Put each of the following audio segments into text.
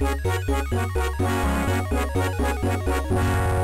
Thank you.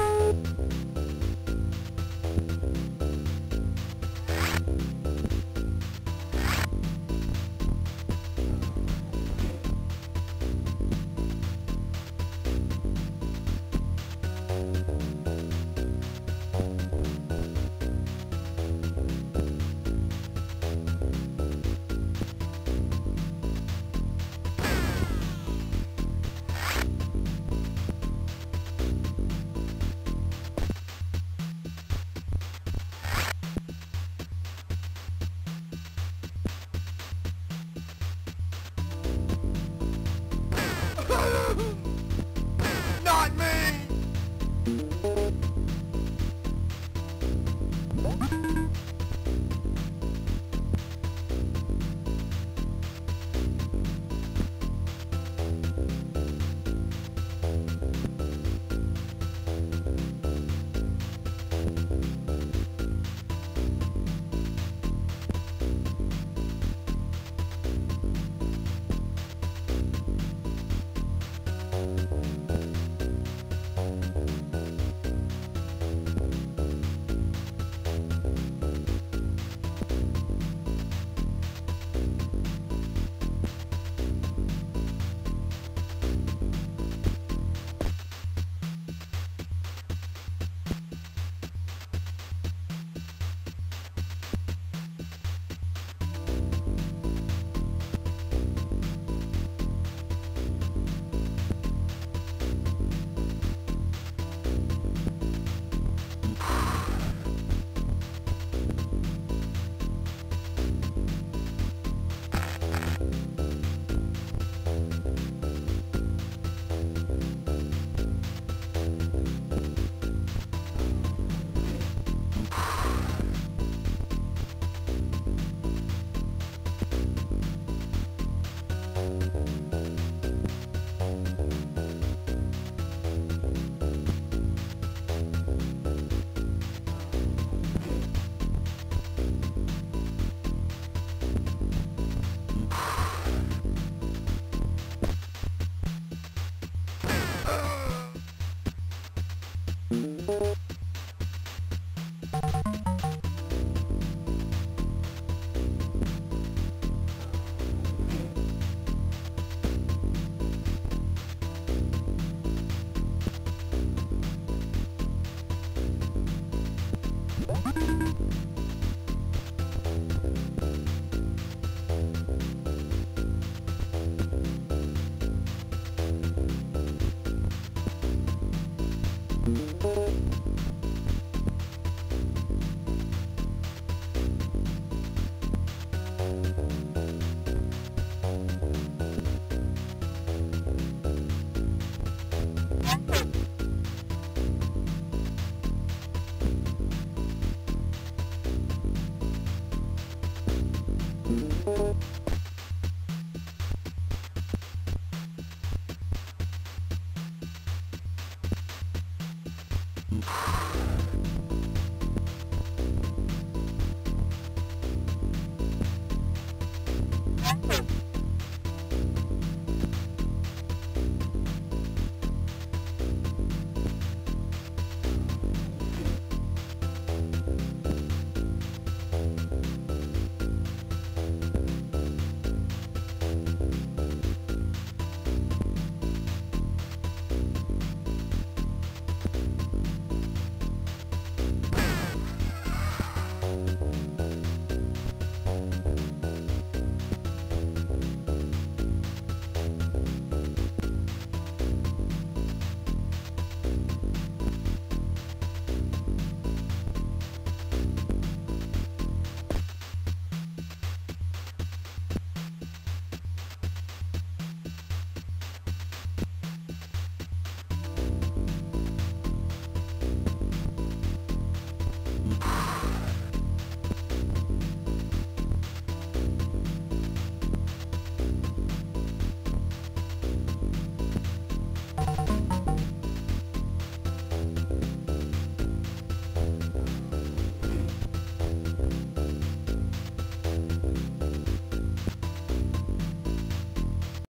Bye.